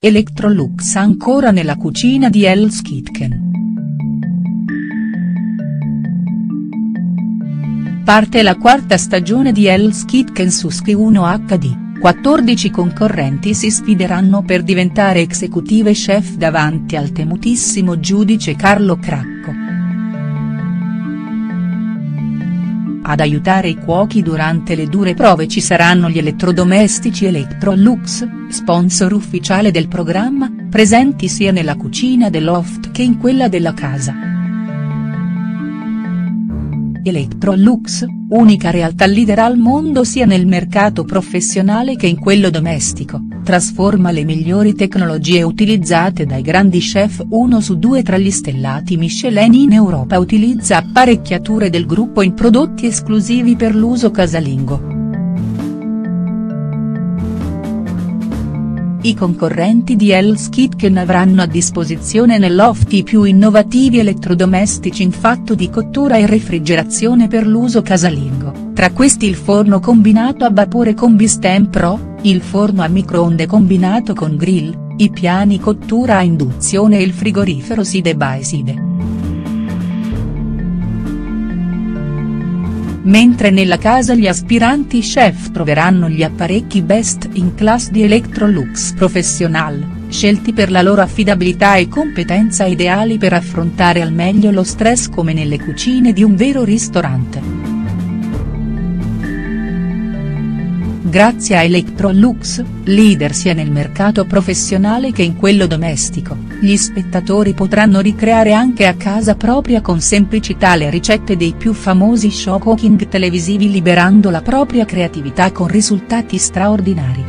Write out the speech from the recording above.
Electrolux ancora nella cucina di Hell's Kitchen. Parte la quarta stagione di Hell's Kitchen su Sky 1 HD, 14 concorrenti si sfideranno per diventare executive chef davanti al temutissimo giudice Carlo Cracco. Ad aiutare i cuochi durante le dure prove ci saranno gli elettrodomestici Electrolux, sponsor ufficiale del programma, presenti sia nella cucina del loft che in quella della casa. Electrolux, unica realtà leader al mondo sia nel mercato professionale che in quello domestico, trasforma le migliori tecnologie utilizzate dai grandi chef uno su due tra gli stellati Michelin in Europa utilizza apparecchiature del gruppo in prodotti esclusivi per l'uso casalingo. I concorrenti di Hell's Kitchen avranno a disposizione nell'oft i più innovativi elettrodomestici in fatto di cottura e refrigerazione per l'uso casalingo, tra questi il forno combinato a vapore Combistem Pro, il forno a microonde combinato con grill, i piani cottura a induzione e il frigorifero Side by Side. Mentre nella casa gli aspiranti chef troveranno gli apparecchi best in class di Electrolux Professional, scelti per la loro affidabilità e competenza ideali per affrontare al meglio lo stress come nelle cucine di un vero ristorante. Grazie a Electrolux, leader sia nel mercato professionale che in quello domestico, gli spettatori potranno ricreare anche a casa propria con semplicità le ricette dei più famosi show cooking televisivi liberando la propria creatività con risultati straordinari.